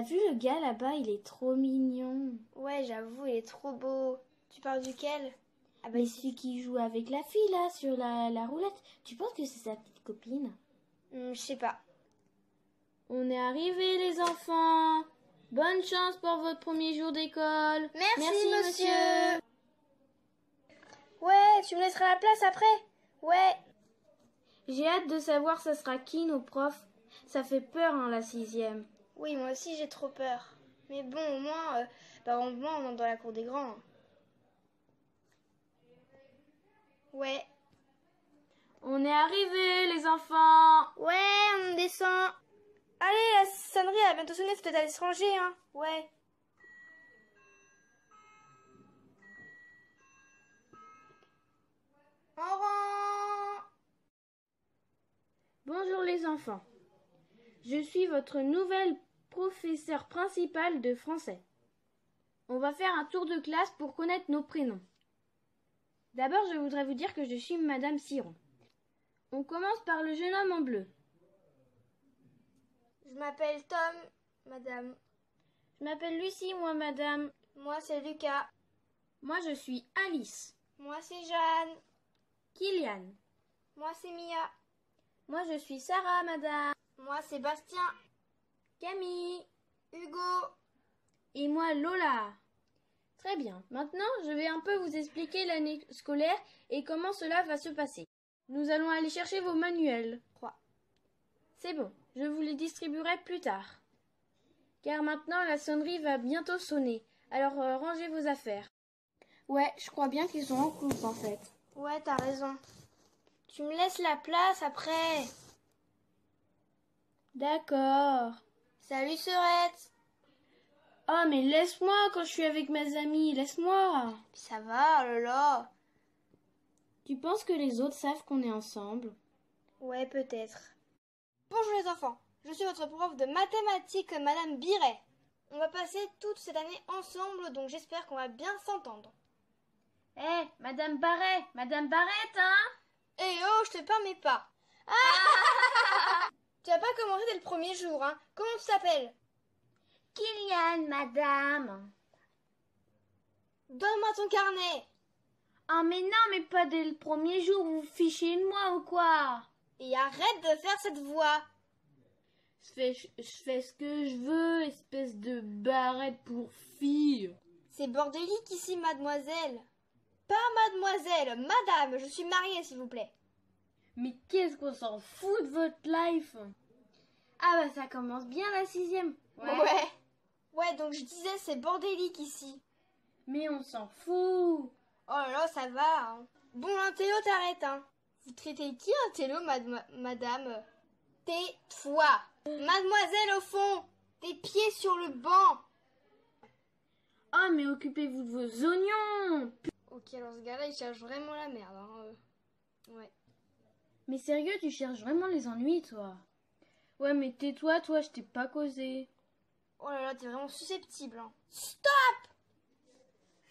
T'as vu le gars là-bas, il est trop mignon. Ouais, j'avoue, il est trop beau. Tu parles duquel? Ah bah celui qui joue avec la fille là sur la, la roulette. Tu penses que c'est sa petite copine? Hmm, Je sais pas. On est arrivés les enfants. Bonne chance pour votre premier jour d'école. Merci, monsieur. Ouais, tu me laisseras la place après? Ouais. J'ai hâte de savoir ça sera qui nos profs? Ça fait peur hein, la sixième. Oui, moi aussi j'ai trop peur. Mais bon, au moins, euh, bah, au moins on entre dans la cour des grands. Ouais. On est arrivés les enfants. Ouais, on descend. Allez, la sonnerie a bientôt sonné, c'est peut-être aller se ranger, hein. Ouais. En rang Bonjour les enfants. Je suis votre nouvelle professeure principale de français. On va faire un tour de classe pour connaître nos prénoms. D'abord, je voudrais vous dire que je suis Madame Siron. On commence par le jeune homme en bleu. Je m'appelle Tom, madame. Je m'appelle Lucie, moi, Madame. Moi c'est Lucas. Moi, je suis Alice. Moi c'est Jeanne. Kylian. Moi c'est Mia. Moi, je suis Sarah, Madame. Moi c'est Bastien. Camille. Moi, Lola. Très bien. Maintenant, je vais un peu vous expliquer l'année scolaire et comment cela va se passer. Nous allons aller chercher vos manuels. 3. C'est bon, je vous les distribuerai plus tard. Car maintenant, la sonnerie va bientôt sonner. Alors, euh, rangez vos affaires. Ouais, je crois bien qu'ils sont en couple, en fait. Ouais, t'as raison. Tu me laisses la place après. D'accord. Salut Serette. Oh, mais laisse-moi quand je suis avec mes amis, laisse-moi. Ça va, oh là là. Tu penses que les autres savent qu'on est ensemble? Ouais, peut-être. Bonjour les enfants. Je suis votre prof de mathématiques, Madame Biret. On va passer toute cette année ensemble, donc j'espère qu'on va bien s'entendre. Eh, Madame Barret, Madame Barrette, hein? Eh oh, je te permets pas. tu vas pas commencer dès le premier jour, hein? Comment tu t'appelles? Madame. Donne-moi ton carnet. Ah mais non, mais pas dès le premier jour, vous vous fichez de moi ou quoi? Et arrête de faire cette voix. je fais, je fais ce que je veux, espèce de barrette pour fille. C'est bordélique ici, mademoiselle. Pas mademoiselle, madame, je suis mariée, s'il vous plaît. Mais qu'est-ce qu'on s'en fout de votre life? Ah bah ça commence bien la sixième. Ouais. Ouais, donc je disais, c'est bordélique ici. Mais on s'en fout. Oh là là, ça va. hein. Bon, un télo, t'arrêtes, hein. Vous traitez qui un télo, madem- madame? Tais-toi. Mademoiselle, au fond. Tes pieds sur le banc. Oh mais occupez-vous de vos oignons. Ok, alors ce gars-là, il cherche vraiment la merde. Hein. euh. Ouais. Mais sérieux, tu cherches vraiment les ennuis, toi? Ouais, mais tais-toi, toi, je t'ai pas causé. Oh là là, t'es vraiment susceptible. Hein. Stop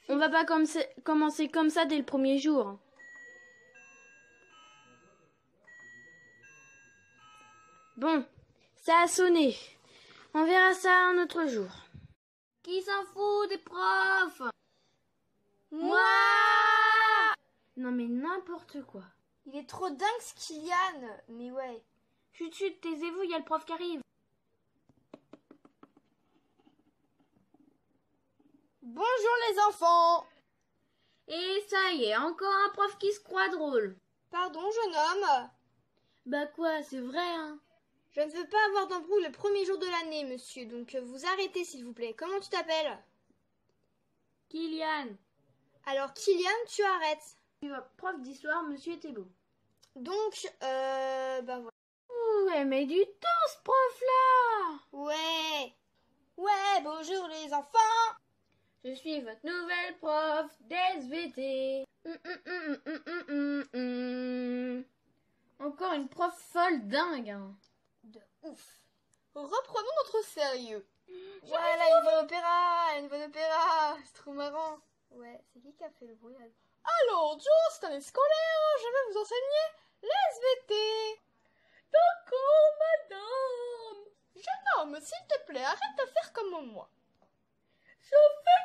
On va pas commencer, commencer comme ça dès le premier jour. Bon, ça a sonné. On verra ça un autre jour. Qui s'en fout des profs? Moi Non mais n'importe quoi. Il est trop dingue ce Kylian. Mais ouais. Chut chut, taisez-vous, il y a le prof qui arrive. Bonjour les enfants. Et ça y est, encore un prof qui se croit drôle. Pardon, jeune homme. Bah quoi, c'est vrai, hein Je ne veux pas avoir d'embrouille le premier jour de l'année, monsieur, donc euh, vous arrêtez s'il vous plaît. Comment tu t'appelles? Kylian, Alors Kylian, tu arrêtes. votre prof d'histoire, monsieur Thébault. Donc, euh, ben voilà. Elle met du temps, ce prof-là Ouais. Ouais, bonjour les enfants. Je suis votre nouvelle prof d'SVT. Hum, hum, hum. Encore une prof folle dingue. hein. De ouf. Reprenons notre sérieux. Voilà, une voix d'opéra, une voix d'opéra. C'est trop marrant. Ouais, c'est qui qui a fait le bruit là Alors, Joe, cette année scolaire, je vais vous enseigner l'SVT. D'accord, madame. Jeune homme, s'il te plaît, arrête de faire comme moi.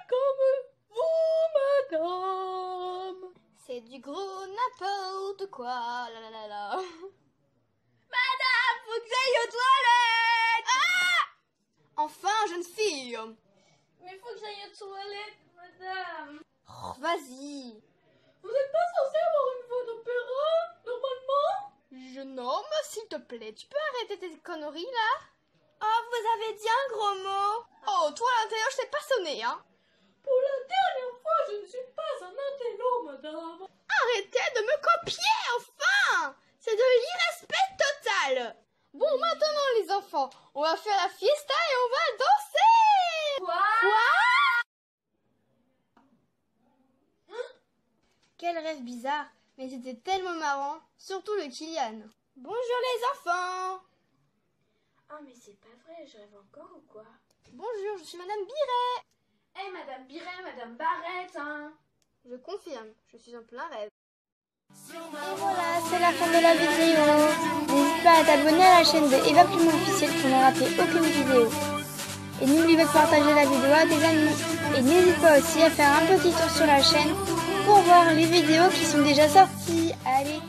Comme vous, madame. C'est du gros n'importe quoi, la la la la. Madame, faut que j'aille aux toilettes. Ah Enfin, jeune fille. Mais faut que j'aille aux toilettes, madame. Oh, vas-y. Vous n'êtes pas censé avoir une voix d'opéra, normalement? Jeune homme, s'il te plaît, tu peux arrêter tes conneries là? Oh, vous avez dit un gros mot Oh, toi à l'intérieur, je t'ai pas sonné, hein Pour la dernière fois, je ne suis pas un intello, madame. Arrêtez de me copier, enfin C'est de l'irrespect total Bon, maintenant les enfants, on va faire la fiesta et on va danser Quoi Quel rêve bizarre, mais c'était tellement marrant, surtout le Kylian. Bonjour les enfants Ah, mais c'est pas vrai, je rêve encore ou quoi? Bonjour, je suis Madame Biret Eh, madame Biret, madame Barrette, hein Je confirme, je suis en plein rêve. Et voilà, c'est la fin de la vidéo. N'hésite pas à t'abonner à la chaîne de Eva Plume officielle pour ne rater aucune vidéo. Et n'oublie pas de partager la vidéo à tes amis. Et n'hésite pas aussi à faire un petit tour sur la chaîne pour voir les vidéos qui sont déjà sorties. Allez,